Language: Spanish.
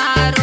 claro.